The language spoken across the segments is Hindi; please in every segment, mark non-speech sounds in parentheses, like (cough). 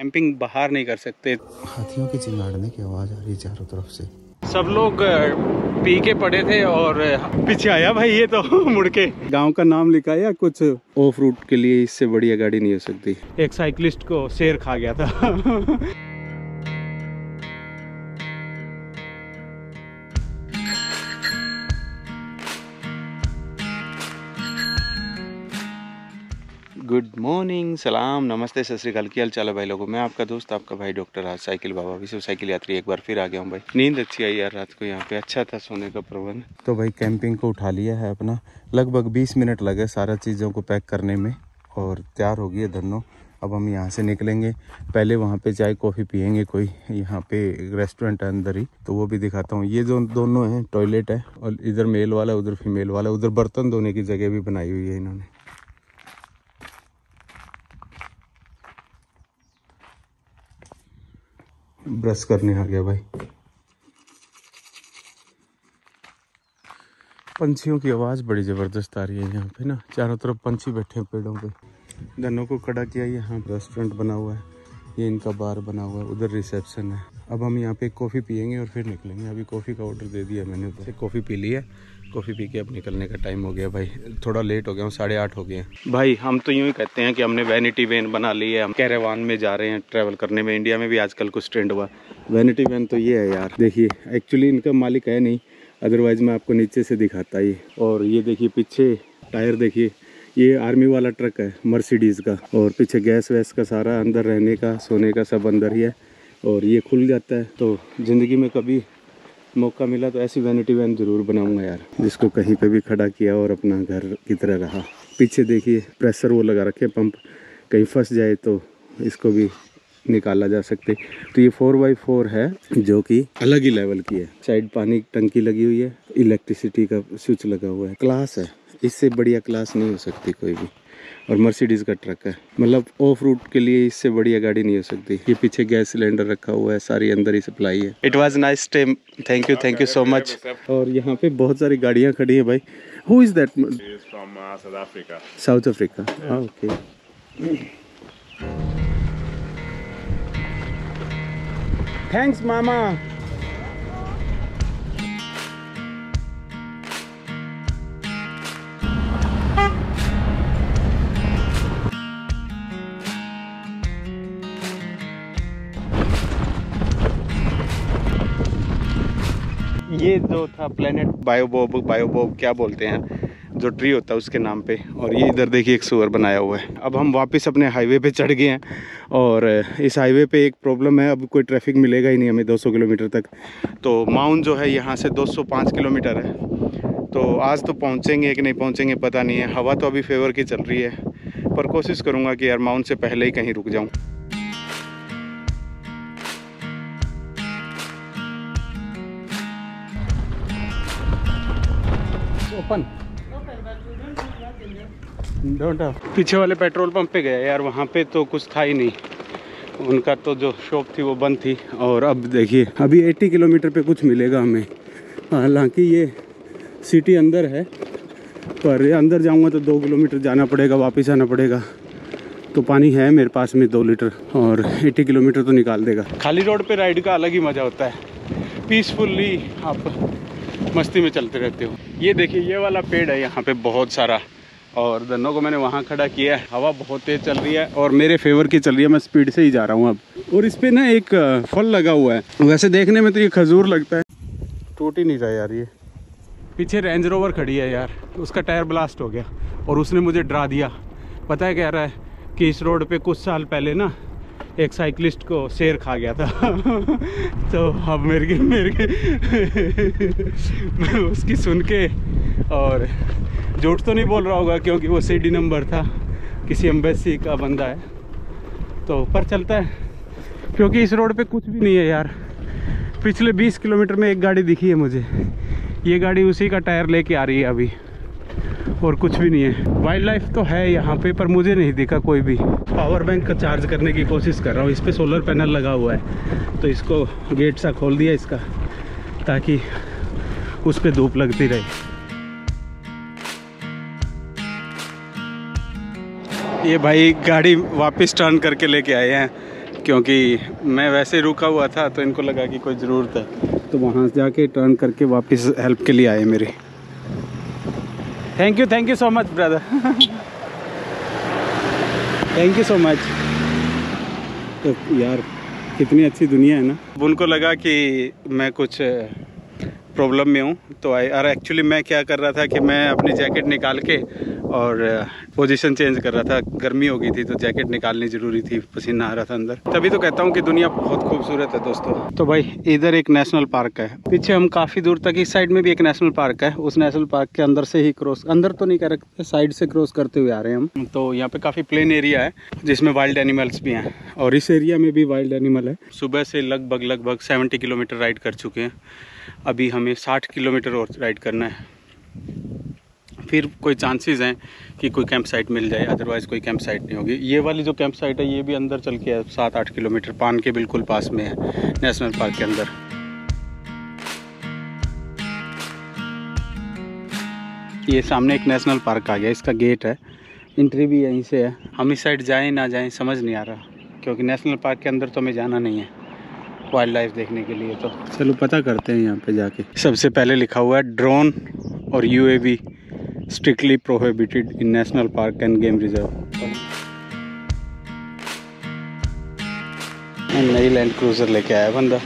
कैंपिंग बाहर नहीं कर सकते। हाथियों के चिंगाड़ने की आवाज़ आ रही है चारों तरफ़ से। सब लोग पी के पड़े थे और पीछे आया भाई ये तो (laughs) मुड़ के। गाँव का नाम लिखा या कुछ? ऑफ़ रूट के लिए इससे बढ़िया गाड़ी नहीं हो सकती। एक साइकिलिस्ट को शेर खा गया था। (laughs) गुड मॉर्निंग, सलाम, नमस्ते, सत श्रीकाल की हाल चाल भाई लोगों? मैं आपका दोस्त, आपका भाई डॉक्टर आज साइकिल बाबा। विश्व साइकिल यात्री एक बार फिर आ गया हूँ भाई। नींद अच्छी आई यार रात को यहाँ पे। अच्छा था सोने का प्रबंध। तो भाई कैंपिंग को उठा लिया है अपना। लगभग 20 मिनट लगे सारा चीज़ों को पैक करने में और तैयार हो गई धनो अब हम यहाँ से निकलेंगे। पहले वहाँ पे चाय, कॉफ़ी पियेंगे कोई। यहाँ पे रेस्टोरेंट है अंदर ही तो वो भी दिखाता हूँ। ये जो दोनों हैं, टॉयलेट है और इधर मेल वाला, उधर फीमेल वाला, उधर बर्तन धोने की जगह भी बनाई हुई है इन्होंने। ब्रश करने आ गया भाई। पंछियों की आवाज़ बड़ी ज़बरदस्त आ रही है यहाँ पे ना। चारों तरफ़ पंछी बैठे हैं पेड़ों पे। धनों को खड़ा किया, यहाँ रेस्टोरेंट बना हुआ है। ये इनका बार बना हुआ है, उधर रिसेप्शन है। अब हम यहाँ पे कॉफ़ी पियेंगे और फिर निकलेंगे। अभी कॉफ़ी का ऑर्डर दे दिया मैंने तो। कॉफ़ी पी ली है। कॉफ़ी पी के अब निकलने का टाइम हो गया भाई। थोड़ा लेट हो गया हूँ, साढ़े आठ हो गए भाई, हम तो यूँ ही कहते हैं कि हमने वैनिटी वैन बना ली है। हम कैरेवान में जा रहे हैं ट्रैवल करने में। इंडिया में भी आजकल कुछ ट्रेंड हुआ। वैनिटी वैन तो ये है यार। देखिए एक्चुअली इनका मालिक है नहीं। अदरवाइज़ मैं आपको नीचे से दिखाता ही। और ये देखिए, पीछे टायर देखिए। ये आर्मी वाला ट्रक है मर्सिडीज़ का। और पीछे गैस वैस का सारा अंदर रहने का, सोने का सब अंदर ही है। और ये खुल जाता है। तो ज़िंदगी में कभी मौका मिला तो ऐसी वैनिटी वैन ज़रूर बनाऊँगा यार। जिसको कहीं पे भी खड़ा किया और अपना घर की तरह रहा। पीछे देखिए प्रेशर वो लगा रखे पंप कहीं फंस जाए तो इसको भी निकाला जा सकते। तो ये फोर बाई फोर है, जो कि अलग ही लेवल की है। साइड पानी की टंकी लगी हुई है इलेक्ट्रिसिटी का स्विच लगा हुआ है। क्लास है। इससे बढ़िया क्लास नहीं हो सकती कोई भी। और मर्सिडीज़ का ट्रक है। मतलब ऑफ़ रूट के लिए इससे बढ़िया गाड़ी नहीं हो सकती। ये पीछे गैस सिलेंडर रखा हुआ है सारी अंदर ही सप्लाई है। It was nice time thank you thank you so much और यहाँ पे बहुत सारी गाड़ियाँ खड़ी है भाई। Who is that South Africa okay thanks मामा ये जो था प्लेनेट बायोबोब बायोबोब क्या बोलते हैं? जो ट्री होता है उसके नाम पे। और ये इधर देखिए एक सुअर बनाया हुआ है। अब हम वापस अपने हाईवे पे चढ़ गए हैं और इस हाईवे पे एक प्रॉब्लम है। अब कोई ट्रैफ़िक मिलेगा ही नहीं हमें 200 किलोमीटर तक। तो माउंट जो है यहाँ से 205 किलोमीटर है। तो आज तो पहुँचेंगे कि नहीं पहुँचेंगे पता नहीं है। हवा तो अभी फेवर की चल रही है। पर कोशिश करूँगा कि यार माउंट से पहले ही कहीं रुक जाऊँ। ओपन डोंट पीछे वाले पेट्रोल पंप पे गए यार, वहाँ पे तो कुछ था ही नहीं। उनका तो जो शॉप थी वो बंद थी। और अब देखिए, अभी 80 किलोमीटर पे कुछ मिलेगा हमें। हालाँकि ये सिटी अंदर है, पर अंदर जाऊँगा तो दो किलोमीटर जाना पड़ेगा, वापस आना पड़ेगा। तो पानी है मेरे पास में दो लीटर, और 80 किलोमीटर तो निकाल देगा। खाली रोड पे राइड का अलग ही मज़ा होता है। पीसफुल्ली आप मस्ती में चलते रहते हो। ये देखिए, ये वाला पेड़ है यहाँ पे बहुत सारा। और दोनों को मैंने वहाँ खड़ा किया है। हवा बहुत तेज चल रही है और मेरे फेवर की चल रही है। मैं स्पीड से ही जा रहा हूँ अब। और इस पे ना एक फल लगा हुआ है। वैसे देखने में तो ये खजूर लगता है। टूट ही नहीं रहा यार ये। पीछे रेंज रोवर खड़ी है यार। उसका टायर ब्लास्ट हो गया। और उसने मुझे डरा दिया। पता है कह रहा है? कि इस रोड पे कुछ साल पहले ना एक साइकिलिस्ट को शेर खा गया था। (laughs) तो अब मेरे के मेरे के उसकी सुन के और झूठ तो नहीं बोल रहा होगा क्योंकि वो सीडी नंबर था। किसी एम्बेसी का बंदा है। तो पर चलता है। क्योंकि इस रोड पे कुछ भी नहीं है यार। पिछले 20 किलोमीटर में एक गाड़ी दिखी है मुझे। ये गाड़ी उसी का टायर लेके आ रही है अभी। और कुछ भी नहीं है। वाइल्ड लाइफ तो है यहाँ पे, पर मुझे नहीं दिखा कोई भी। पावर बैंक का चार्ज करने की कोशिश कर रहा हूँ। इस पर सोलर पैनल लगा हुआ है। तो इसको गेट सा खोल दिया इसका, ताकि उस पर धूप लगती रहे। ये भाई गाड़ी वापस टर्न करके लेके आए हैं, क्योंकि मैं वैसे रुका हुआ था तो इनको लगा कि कोई ज़रूरत है। तो वहाँ जाके टर्न करके वापस हेल्प के लिए आए मेरे। Thank you thank you so much brother thank you so much तो यार कितनी अच्छी दुनिया है ना। उनको लगा कि मैं कुछ प्रॉब्लम में हूँ तो आई और एक्चुअली मैं क्या कर रहा था कि मैं अपनी जैकेट निकाल के और पोजीशन चेंज कर रहा था। गर्मी हो गई थी तो जैकेट निकालनी ज़रूरी थी, पसीना आ रहा था अंदर। तभी तो कहता हूँ कि दुनिया बहुत खूबसूरत है दोस्तों। तो भाई, इधर एक नेशनल पार्क है। पीछे हम काफ़ी दूर तक, इस साइड में भी एक नेशनल पार्क है। उस नेशनल पार्क के अंदर से ही क्रॉस अंदर तो नहीं कर रखते साइड से क्रॉस करते हुए आ रहे हैं हम। तो यहाँ पे काफ़ी प्लेन एरिया है, जिसमें वाइल्ड एनिमल्स भी हैं। और इस एरिया में भी वाइल्ड एनिमल है। सुबह से लगभग लगभग सेवेंटी किलोमीटर राइड कर चुके हैं। अभी हमें साठ किलोमीटर और राइड करना है। फिर कोई चांसेस हैं कि कोई कैंप साइट मिल जाए अदरवाइज़ कोई कैंप साइट नहीं होगी। ये वाली जो कैंप साइट है ये भी अंदर चल के है सात आठ किलोमीटर पान के बिल्कुल पास में है नेशनल पार्क के अंदर। ये सामने एक नेशनल पार्क आ गया इसका गेट है। इंट्री भी यहीं से है। हम इस साइड जाएँ ना जाएँ समझ नहीं आ रहा क्योंकि नेशनल पार्क के अंदर तो हमें जाना नहीं है वाइल्ड लाइफ देखने के लिए तो। चलो पता करते हैं यहाँ पे जाके। सबसे पहले लिखा हुआ है ड्रोन और UAV strictly prohibited in national park and game reserve नई लैंड क्रूजर लेके आया बंदा।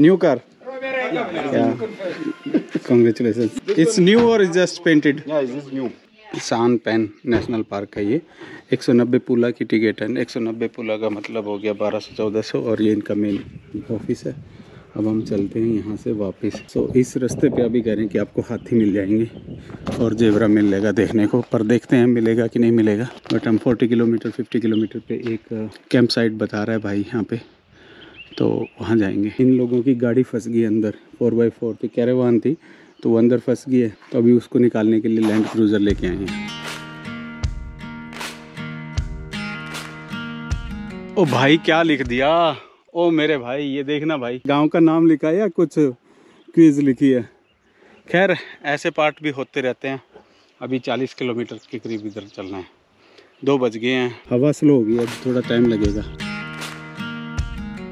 New car congratulation it's new और इज़ जस्ट पेंटेड सान पेन नेशनल पार्क है ये। 190 पुला की टिकट है। 190 पुला का मतलब हो गया 1200 1400 और ये इनका मेन ऑफ़िस है। अब हम चलते हैं यहाँ से वापस। तो इस रास्ते पे अभी कह रहे हैं कि आपको हाथी मिल जाएँगे और जेवरा मिल जाएगा देखने को, पर देखते हैं मिलेगा कि नहीं मिलेगा। बट हम 40 किलोमीटर 50 किलोमीटर पे एक कैंप साइट बता रहा है भाई यहाँ पे। तो वहाँ जाएँगे। इन लोगों की गाड़ी फंस गई अंदर फोर बाई फोर थी कैरेवान थी तो वो अंदर फंस गई है। तो अभी उसको निकालने के लिए लैंड क्रूज़र लेके आए हैं। ओ भाई, क्या लिख दिया? ओ मेरे भाई, ये देखना भाई। गाँव का नाम लिखा है या कुछ क्विज लिखी है? खैर, ऐसे पार्ट भी होते रहते हैं। अभी 40 किलोमीटर के करीब इधर चलना है। दो बज गए हैं। हवा स्लो हो गई अब थोड़ा टाइम लगेगा।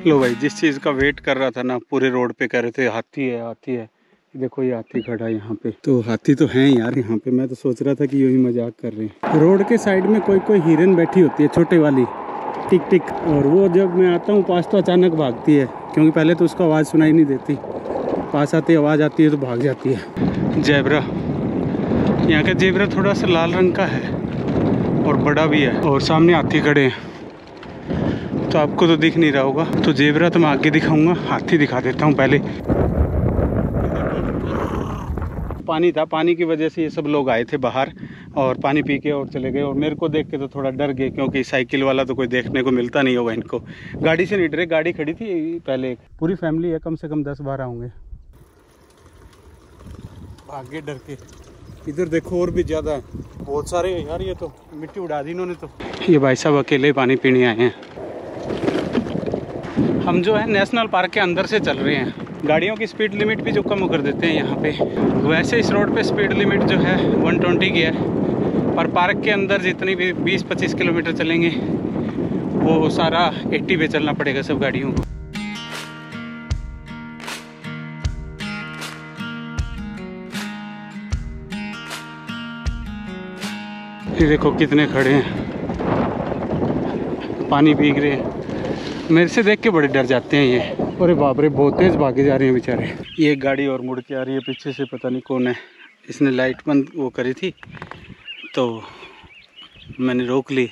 लो भाई, जिस चीज़ का वेट कर रहा था ना, पूरे रोड पे कह रहे थे, हाथी है हाथी है। देखो, ये हाथी खड़ा है यहाँ पे। तो हाथी तो हैं यार यहाँ पे। मैं तो सोच रहा था कि यही मज़ाक कर रहे हैं। रोड के साइड में कोई कोई हिरन बैठी होती है, छोटे वाली। टिक टिक और वो जब मैं आता हूँ, पास तो अचानक भागती है, क्योंकि पहले तो उसको आवाज़ सुनाई नहीं देती। पास आती आवाज़ आती है तो भाग जाती है। जेबरा। यहाँ का जेबरा थोड़ा सा लाल रंग का है, और बड़ा भी है, और सामने हाथी खड़े हैं। तो आपको तो दिख नहीं रहा होगा। तो जेबरा तो मैं आगे दिखाऊँगा, हाथी दिखा देता हूँ पहले। पानी था, पानी की वजह से ये सब लोग आए थे बाहर। और पानी पी के और चले गए और मेरे को देख के तो थोड़ा डर गए, क्योंकि साइकिल वाला तो कोई देखने को मिलता नहीं होगा इनको। गाड़ी से नहीं डरे, गाड़ी खड़ी थी पहले पूरी फैमिली है, कम से कम दस बारह होंगे। भागे डर के। इधर देखो और भी ज़्यादा बहुत सारे यार ये तो। मिट्टी उड़ा दी इन्होंने तो। ये भाई साहब अकेले पानी पीने आए हैं। हम जो है नेशनल पार्क के अंदर से चल रहे हैं। गाड़ियों की स्पीड लिमिट भी जो कम कर देते हैं यहाँ पे। वैसे इस रोड पे स्पीड लिमिट जो है 120 की है। पर पार्क के अंदर जितनी भी 20-25 किलोमीटर चलेंगे, वो सारा 80 पे चलना पड़ेगा सब गाड़ियों को। ये देखो कितने खड़े हैं। पानी पी रहे हैं। मेरे से देख के बड़े डर जाते हैं ये। अरे बाप रे, बहुत तेज़ भागे जा रहे हैं बेचारे। ये गाड़ी और मुड़ के आ रही है, पीछे से पता नहीं कौन है। इसने लाइट बंद वो करी थी। तो मैंने रोक ली।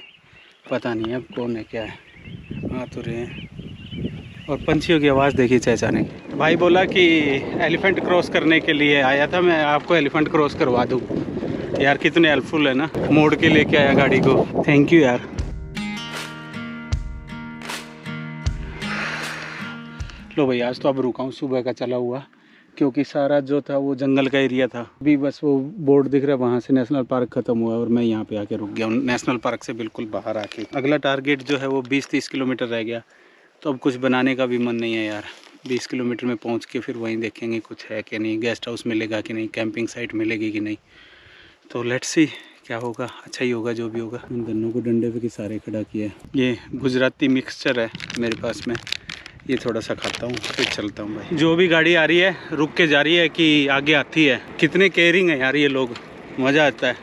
पता नहीं अब कौन है, क्या है। हाँ तो रहे हैं। और पंछियों की आवाज़ देखी चहचाने की। भाई बोला कि एलिफेंट क्रॉस करने के लिए आया था, मैं आपको एलिफेंट क्रॉस करवा दूँ। यार कितने हेल्पफुल है ना, मोड़ के लेके आया गाड़ी को। थैंक यू यार। लो भाई, आज तो अब रुका हूँ, सुबह का चला हुआ। क्योंकि सारा जो था वो जंगल का एरिया था। अभी बस वो बोर्ड दिख रहा है, वहाँ से नेशनल पार्क ख़त्म हुआ और मैं यहाँ पे आके रुक गया नेशनल पार्क से बिल्कुल बाहर आके। अगला टारगेट जो है वो 20-30 किलोमीटर रह गया। तो अब कुछ बनाने का भी मन नहीं है यार। 20 किलोमीटर में पहुँच के फिर वहीं देखेंगे कुछ है कि नहीं, गेस्ट हाउस मिलेगा कि नहीं, कैंपिंग साइट मिलेगी कि नहीं। तो लेट्स सी क्या होगा अच्छा ही होगा, जो भी होगा। इन दोनों को डंडे पे के सारे खड़ा किया ये गुजराती मिक्सचर है मेरे पास में। ये थोड़ा सा खाता हूँ, फिर चलता हूँ भाई। जो भी गाड़ी आ रही है, रुक के जा रही है कि आगे आती है। कितने केयरिंग है यार ये लोग। मज़ा आता है।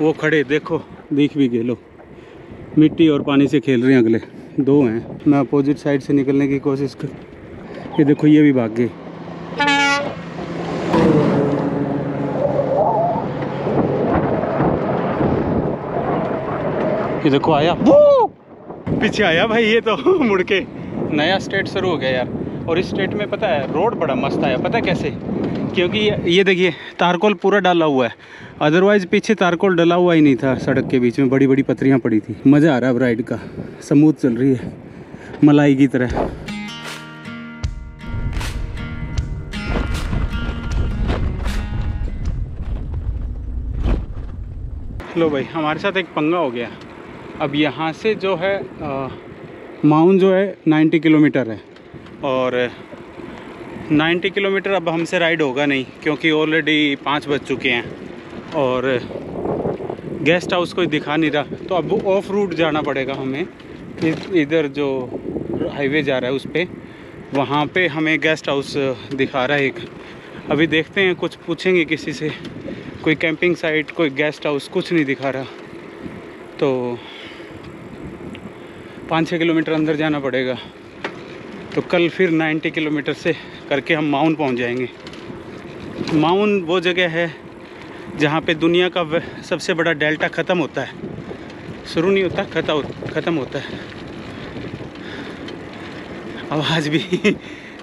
वो खड़े, देखो, दिख भी गए लो मिट्टी और पानी से खेल रहे हैं अगले। दो हैं। मैं अपोजिट साइड से निकलने की कोशिश कर ये देखो, ये भी भाग गए। ये देखो, आया। वो! पीछे आया भाई ये तो (laughs) मुड़ के। नया स्टेट शुरू हो गया यार। और इस स्टेट में पता है रोड बड़ा मस्त आया। पता है कैसे? क्योंकि ये, देखिए तारकोल पूरा डाला हुआ है। अदरवाइज़ पीछे तारकोल डला हुआ ही नहीं था सड़क के बीच में। बड़ी बड़ी पत्रियाँ पड़ी थी। मज़ा आ रहा है अब राइड का। स्मूथ चल रही है। मलाई की तरह। लो भाई हमारे साथ एक पंगा हो गया। अब यहाँ से जो है माउंट जो है 90 किलोमीटर है। और 90 किलोमीटर अब हमसे राइड होगा नहीं, क्योंकि ऑलरेडी पाँच बज चुके हैं। और गेस्ट हाउस कोई दिखा नहीं रहा। तो अब ऑफ़ रूट जाना पड़ेगा हमें। इधर जो हाईवे जा रहा है उस पर वहाँ पे हमें गेस्ट हाउस दिखा रहा है एक। अभी देखते हैं, कुछ पूछेंगे किसी से। कोई कैंपिंग साइट कोई गेस्ट हाउस कुछ नहीं दिखा रहा। तो पाँच छः किलोमीटर अंदर जाना पड़ेगा। तो कल फिर 90 किलोमीटर से करके हम माउंट पहुँच जाएँगे। माउंट वो जगह है जहाँ पे दुनिया का सबसे बड़ा डेल्टा ख़त्म होता है। शुरू नहीं होता खत्म ख़त्म होता है। आवाज़ भी (laughs)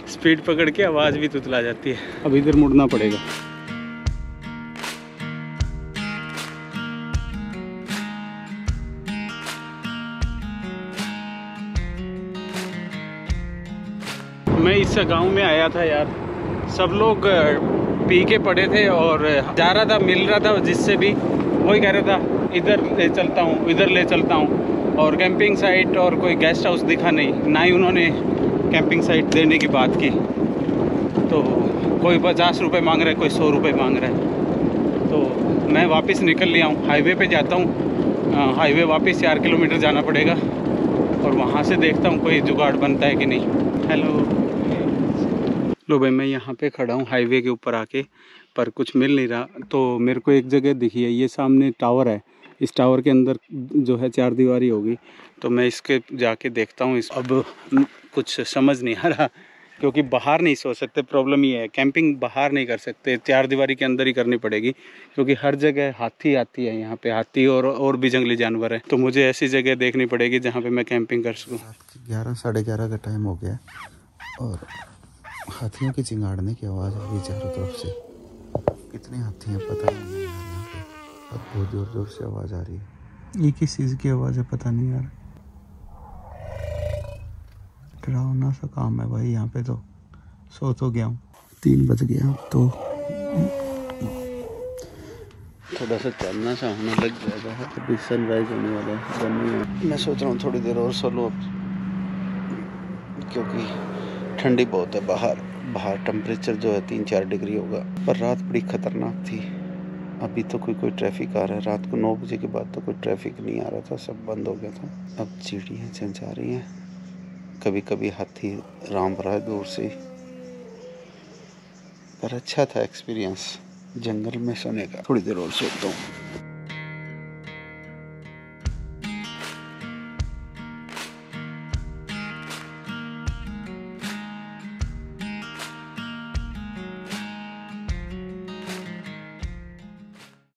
स्पीड पकड़ के आवाज़ भी तुतला जाती है। अब इधर मुड़ना पड़ेगा। मैं इस गाँव में आया था यार। सब लोग पी के पड़े थे और जा रहा था, मिल रहा था जिससे भी। वही कह रहा था, इधर ले चलता हूँ, इधर ले चलता हूँ। और कैंपिंग साइट और कोई गेस्ट हाउस दिखा नहीं, ना ही उन्होंने कैंपिंग साइट देने की बात की। तो कोई पचास रुपये मांग रहा है, कोई सौ रुपये मांग रहा है। तो मैं वापस निकल लिया हूँ। हाईवे पे जाता हूँ। हाईवे वापस चार किलोमीटर जाना पड़ेगा। और वहाँ से देखता हूँ कोई जुगाड़ बनता है कि नहीं। हेलो। लो भाई मैं यहाँ पे खड़ा हूँ हाईवे के ऊपर आके, पर कुछ मिल नहीं रहा। तो मेरे को एक जगह दिखी है ये सामने टावर है। इस टावर के अंदर जो है चार दीवारी होगी तो मैं इसके जाके देखता हूँ। इस अब कुछ समझ नहीं आ रहा, क्योंकि बाहर नहीं सो सकते। प्रॉब्लम ये है, कैंपिंग बाहर नहीं कर सकते। चार दीवारी के अंदर ही करनी पड़ेगी, क्योंकि हर जगह हाथी आती है यहाँ पे। हाथी और और भी जंगली जानवर है। तो मुझे ऐसी जगह देखनी पड़ेगी जहाँ पे मैं कैंपिंग कर सकूँ। ग्यारह, साढ़े ग्यारह का टाइम हो गया, और हाथियों के चिंगाड़ने की आवाज़ आ रही है चारों तरफ़ से। कितने हाथी हैं पता नहीं यार यहाँ पे। और बहुत ज़ोर ज़ोर से आवाज़ आ रही है। ये किस चीज़ की आवाज़ है पता नहीं यार। डरावना सा काम है भाई यहाँ पे तो। सो तो गया हूँ। तीन बज गया तो। थोड़ा सा चलना सा होने लग जाएगा है। अभी सनराइज होने वाला है मैं सोच रहा हूँ थोड़ी देर और सो लो अब क्योंकि ठंडी बहुत है, बाहर बाहर टेम्परेचर जो है तीन चार डिग्री होगा। पर रात बड़ी खतरनाक थी। अभी तो कोई कोई ट्रैफ़िक आ रहा है। रात को नौ बजे के बाद तो कोई ट्रैफ़िक नहीं आ रहा था, सब बंद हो गया था। अब चिड़ियाँ चंचा रही हैं। कभी कभी हाथी राम रहा है दूर से पर अच्छा था एक्सपीरियंस जंगल में सोने का। थोड़ी देर और सोता हूँ।